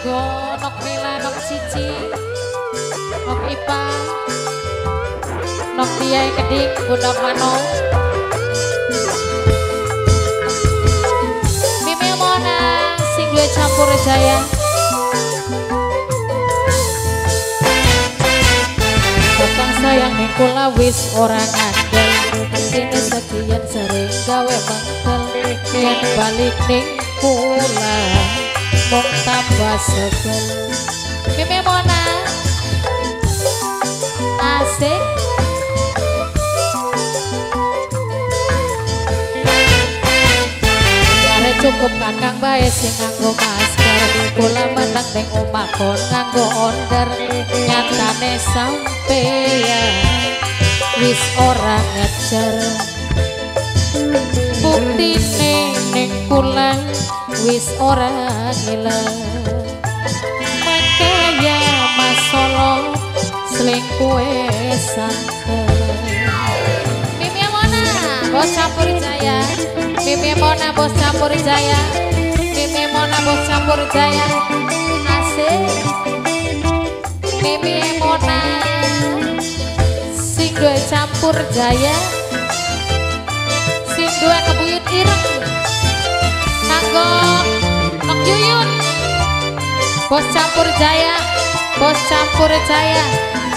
nganggo nok Mila nok Cici nok Ipa nok Dia Keding Bunda Mano. Mimi Mona sing campur jaya. Kakang sayang ning kula wis ora ngandel. Sini sekian sering gawe mangkel Yen balik ning kula Mok tambah segel Mimi Mona? Asik. Jare cukup kakang bae sing nganggo masker. Kula menang ning omah kon nganggo onder Nyatane sampeyan wis ora ngejar Buktine ning kula wis ora ngiler Makaya masolo selingkuhe santet Mimi Mona, bos campur jaya. Mimi Mona, bos campur jaya. Mimi Mona, bos campur jaya. Asik. Mimi Mona, sing dua campur jaya. Dua kebuyut ireng. Kanggo Nok Yuyun. Bos campur jaya. Bos campur jaya.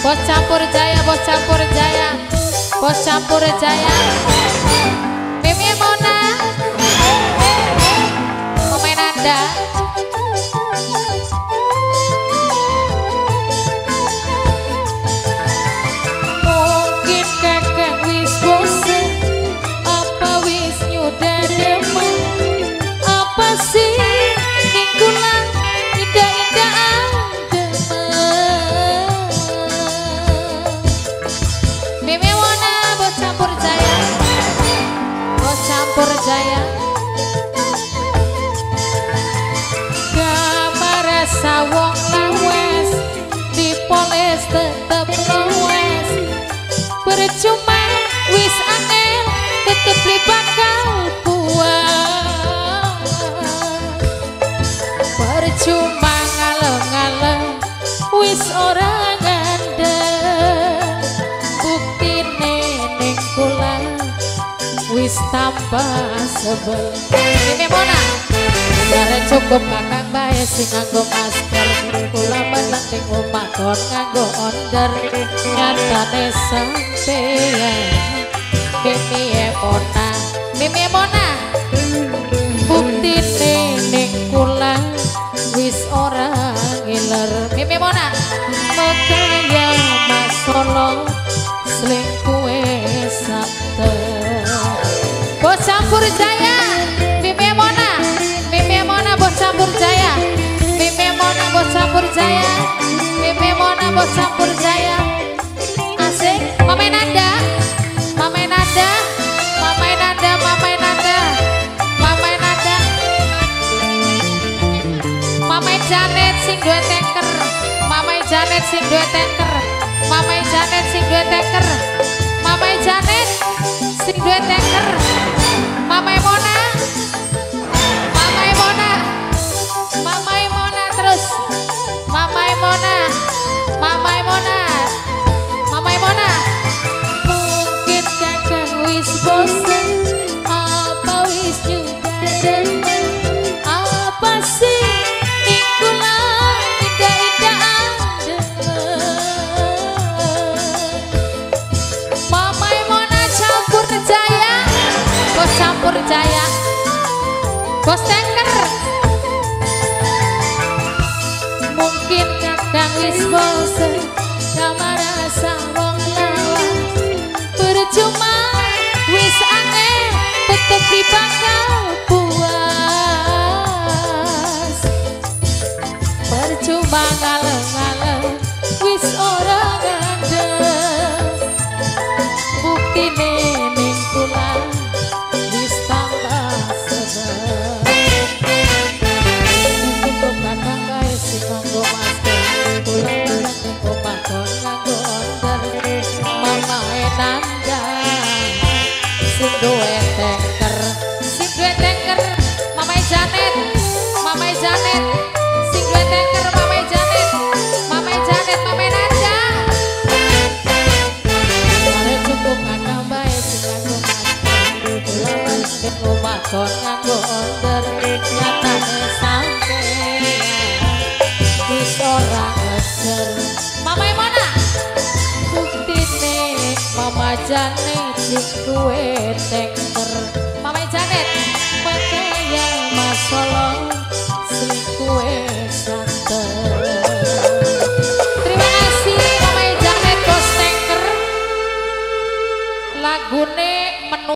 Bos campur jaya, bos campur jaya. Bos campur jaya. Mimi Mona. Pemain Anda. Jaya. Kamar sawong lawes Dipoles tetep lawes Percuma wis angel Tetep li bakal puas Percuma ngaleng-ngaleng Wis ora Wis tambah sebel. Ini Mona. Jare cukup kakang bae sing nganggo masker. Kula menang ning omah kon nganggo onder. Nyatane sampeyan. Mimi Mona. Mimi Mona campur jaya. Mimi Mona. Mimi Mona bos campur jaya. Mimi Mona bos campur jaya. Mimi Mona bos campur jaya. Asik. Mama Nanda Mama Nanda Mama Nanda Mama Nanda Mama Nanda Mama Janet sing dua tanker. Mama Janet sing dua tanker. Mama Janet sing dua tanker. Mama Janet sing dua tanker Mama Mona Bos kon nganggo onder nyatane sampe wis ora eser mama mana buktine mama janet sing kuwe tengker mama janet pataya masalah